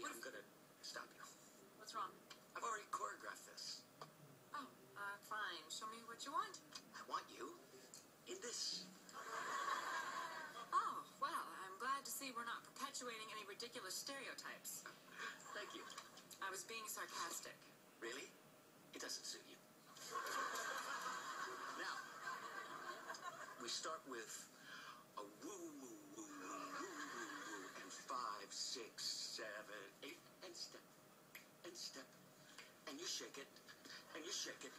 What I'm gonna stop you. What's wrong? I've already choreographed this. Oh, uh, fine. Show me what you want. I want you in this. Oh, well, I'm glad to see we're not perpetuating any ridiculous stereotypes. Thank you. I was being sarcastic. Really? It doesn't suit you. Now, we start with a woo woo woo woo woo woo woo and five, six, seven, eight, and step, and step, and you shake it, and you shake it,